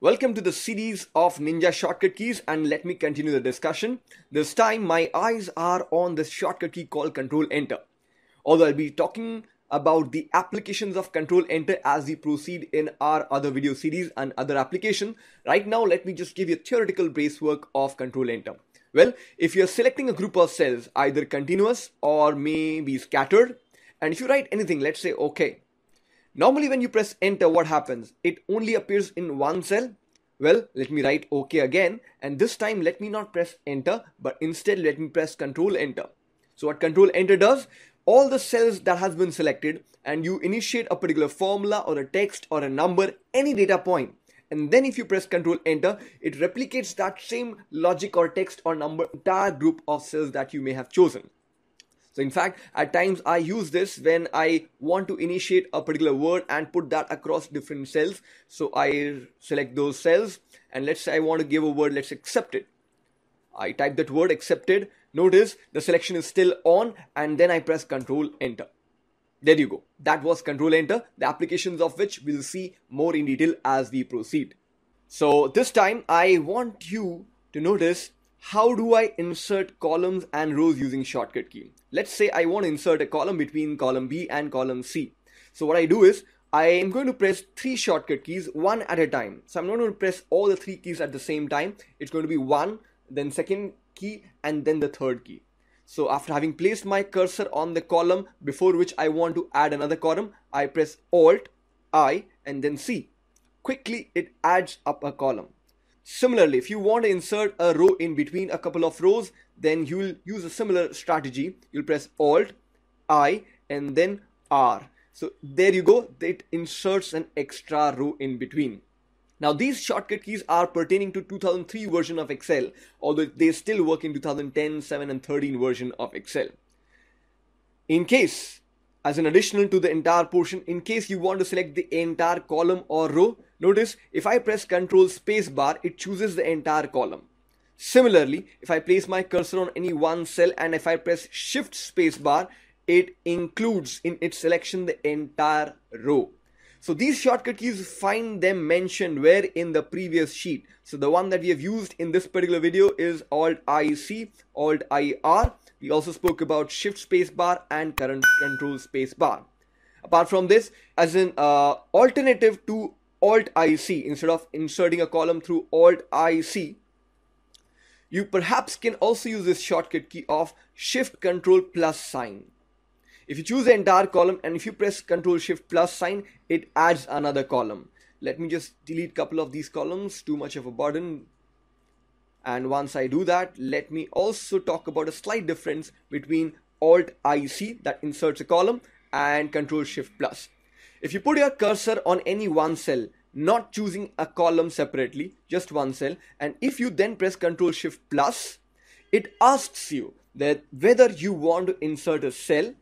Welcome to the series of Ninja shortcut keys and let me continue the discussion. This time my eyes are on this shortcut key called Control Enter. Although I'll be talking about the applications of Control Enter as we proceed in our other video series and other application. Right now let me just give you a theoretical bracework of Control Enter. Well, if you're selecting a group of cells, either continuous or maybe scattered, and if you write anything, let's say OK, Normally when you press enter, what happens? It only appears in one cell. Well, let me write OK again. And this time, let me not press enter, but instead let me press control enter. So what control enter does, all the cells that has been selected and you initiate a particular formula or a text or a number, any data point. And then if you press control enter, it replicates that same logic or text or number entire group of cells that you may have chosen. So in fact, at times I use this when I want to initiate a particular word and put that across different cells. So I select those cells and let's say I want to give a word, let's accept it. I type that word accepted. Notice the selection is still on and then I press control enter. There you go. That was control enter, the applications of which we'll see more in detail as we proceed. So this time I want you to notice how do I insert columns and rows using shortcut key? Let's say I want to insert a column between column B and column C. So what I do is I am going to press three shortcut keys one at a time. So I'm not going to press all the three keys at the same time. It's going to be one, then second key, and then the third key. So after having placed my cursor on the column before which I want to add another column, I press Alt, I, and then C. Quickly, it adds up a column. Similarly, if you want to insert a row in between a couple of rows, then you'll use a similar strategy. You'll press Alt, I, and then R. So there you go, it inserts an extra row in between. Now these shortcut keys are pertaining to 2003 version of Excel, although they still work in 2010, 7 and 13 version of Excel. In case, as an additional to the entire portion, in case you want to select the entire column or row, Notice if I press Ctrl space bar, it chooses the entire column. Similarly, if I place my cursor on any one cell and if I press Shift space bar, it includes in its selection the entire row. So these shortcut keys find them mentioned where in the previous sheet. So the one that we have used in this particular video is Alt IC, Alt IR. We also spoke about Shift space bar and current Control space bar. Apart from this, as an uh, alternative to Alt IC instead of inserting a column through Alt IC, you perhaps can also use this shortcut key of Shift Control plus sign. If you choose the entire column and if you press Control Shift plus sign, it adds another column. Let me just delete a couple of these columns, too much of a burden. And once I do that, let me also talk about a slight difference between Alt IC that inserts a column and Control Shift plus. If you put your cursor on any one cell, not choosing a column separately, just one cell, and if you then press Control Shift plus, it asks you that whether you want to insert a cell,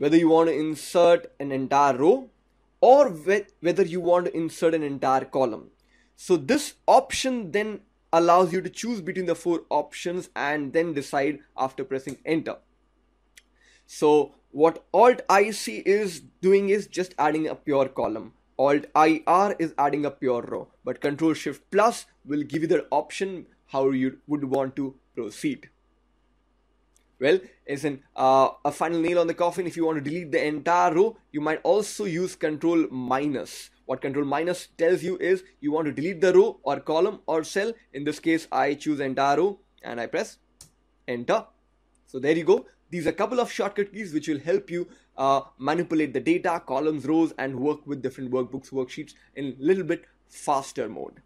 whether you want to insert an entire row, or whether you want to insert an entire column. So this option then allows you to choose between the four options and then decide after pressing enter. So what Alt IC is doing is just adding a pure column. Alt IR is adding a pure row, but Control Shift Plus will give you the option how you would want to proceed. Well, as in uh, a final nail on the coffin, if you want to delete the entire row, you might also use Control minus. What Control minus tells you is you want to delete the row or column or cell. In this case, I choose entire row and I press enter. So there you go. These are a couple of shortcut keys which will help you uh, manipulate the data, columns, rows, and work with different workbooks, worksheets in a little bit faster mode.